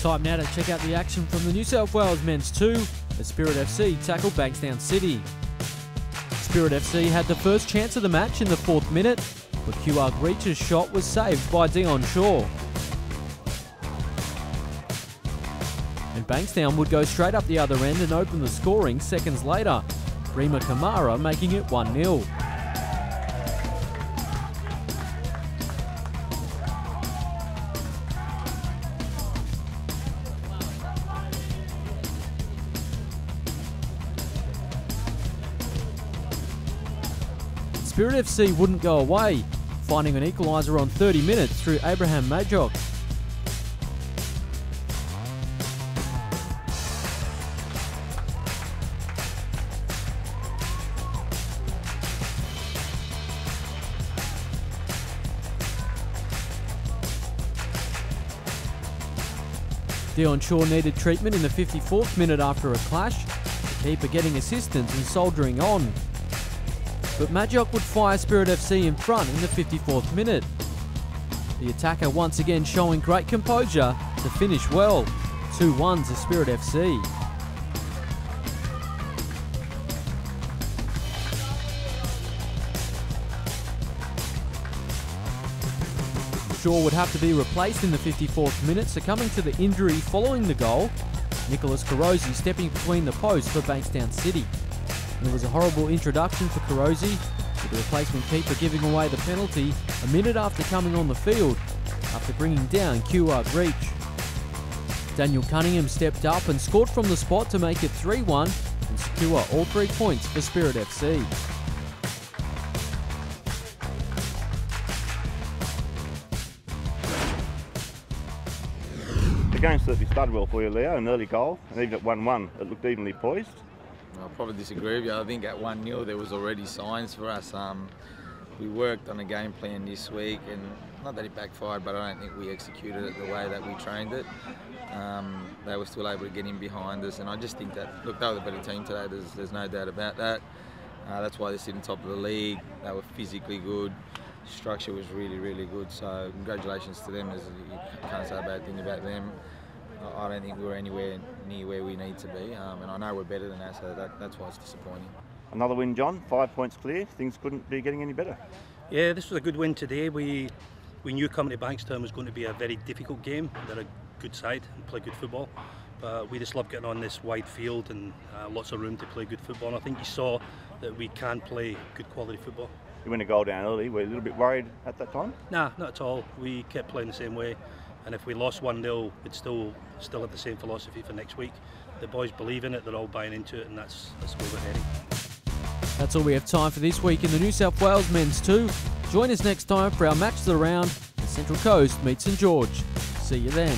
Time now to check out the action from the New South Wales men's 2 as Spirit FC tackle Bankstown City. Spirit FC had the first chance of the match in the fourth minute, but QR Reach's shot was saved by Dion Shaw. And Bankstown would go straight up the other end and open the scoring seconds later. Rima Kamara making it 1 0. Spirit FC wouldn't go away, finding an equaliser on 30 minutes through Abraham Majok. Dion Shaw needed treatment in the 54th minute after a clash, the keeper getting assistance and soldiering on. But Majok would fire Spirit FC in front in the 54th minute. The attacker once again showing great composure to finish well. 2 1 to Spirit FC. Shaw would have to be replaced in the 54th minute, succumbing to the injury following the goal. Nicholas Carosi stepping between the posts for Bankstown City. And it was a horrible introduction for Carosi, with the replacement keeper giving away the penalty a minute after coming on the field, after bringing down QR Reach. Daniel Cunningham stepped up and scored from the spot to make it 3 1 and secure all three points for Spirit FC. The game certainly started well for you, Leo, an early goal, and even at 1 1, it looked evenly poised. I'll probably disagree with you. I think at 1 0 there was already signs for us. Um, we worked on a game plan this week, and not that it backfired, but I don't think we executed it the way that we trained it. Um, they were still able to get in behind us, and I just think that, look, they were the better team today, there's, there's no doubt about that. Uh, that's why they're sitting top of the league. They were physically good. Structure was really, really good. So congratulations to them. You can't say a bad thing about them. I don't think we were anywhere near where we need to be, um, and I know we're better than that, so that, that's why it's disappointing. Another win, John, five points clear. Things couldn't be getting any better. Yeah, this was a good win today. We we knew coming to Bankstown was going to be a very difficult game. They're a good side and play good football. But we just love getting on this wide field and uh, lots of room to play good football. And I think you saw that we can play good quality football. You win a goal down early. Were you a little bit worried at that time? Nah, not at all. We kept playing the same way. And if we lost 1 0, we'd still still have the same philosophy for next week. The boys believe in it, they're all buying into it, and that's, that's where we're heading. That's all we have time for this week in the New South Wales men's 2. Join us next time for our match of the round as Central Coast meets St George. See you then.